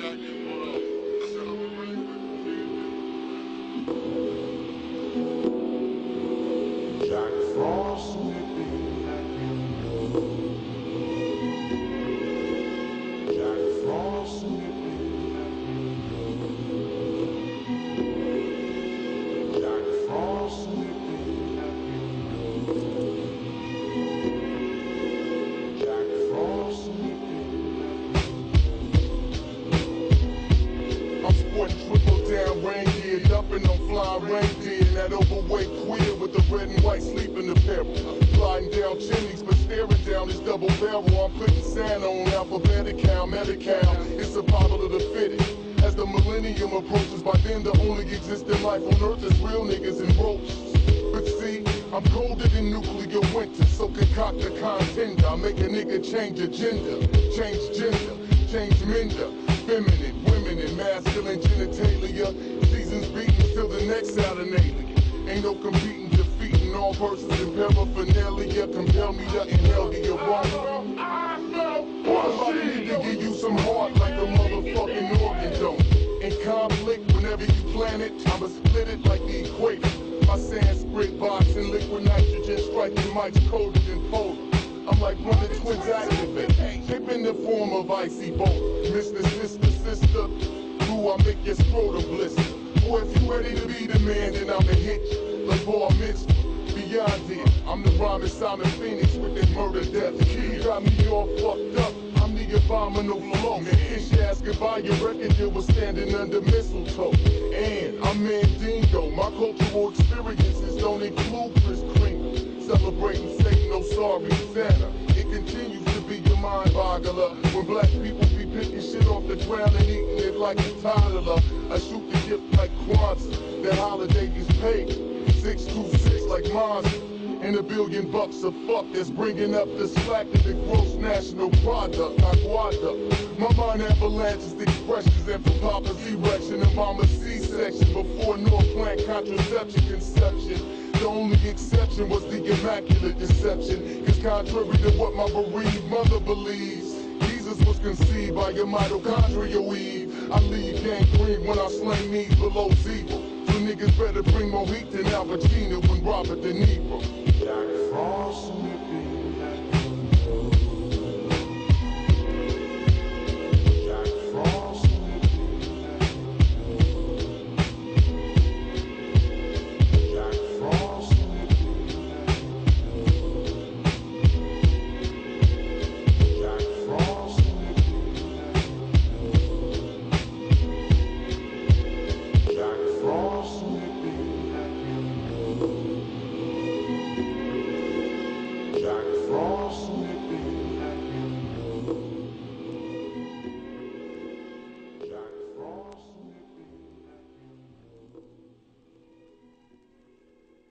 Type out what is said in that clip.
Jack Frost fly reindeer. That overweight queer with the red and white sleeping apparel. Sliding down chimneys, but staring down his double barrel. I'm putting Santa on alphabetical, medical. It's a Apollo to the fitted. As the millennium approaches, by then the only existing life on earth is real niggas and roaches. But see, I'm colder than nuclear winter, so concoct a contender. I make a nigga change agenda, change gender, change mender, feminine, women, and masculine genitalia. Seasons beating till the next Saturnalia. Ain't no competing, defeating all persons in paraphernalia. Compel me to inhale the aroma. About to need to give you some heart like a motherfucking organ donor. In conflict, whenever you plan it, I'ma split it like the equator. My Sanskrit box and liquid nitrogen striking mics colder than polar. I'm like when the twins activate. Shape in the form of icy bolt. Mr. Sister, sister, who I make your scrotum blister. Boy, if you ready to be the man, then I'ma hit you. Like Bar Mitzvah. Beyond it, I'm the rhyming Simon Phoenix with that murder death key. Got me all fucked up. I'm the abominable flow. Kiss your ass goodbye, your record deal was standing under mistletoe. And I'm Mandingo. My cultural experiences don't include Kris Kringle. Celebrating Satan, no sorry Santa. It continues to be your mind boggler. When black people picking shit off the ground and eating it like a toddler. I shoot the gift like Kwanzaa. That holiday is paid. 626 like monster. And a billion bucks of fuck that's bringing up the slack in the gross national product. Aguada. My mind avalanches the expressions and for Papa's erection and Mama's C-section before Norplant contraception conception. The only exception was the immaculate deception. Cause contrary to what my bereaved mother believes, Jesus was conceived by your mitochondrial Eve. I leave gangrene when I sling knees below zero. You niggas better bring more heat than Al Pacino and Robert De Niro. Jack Frost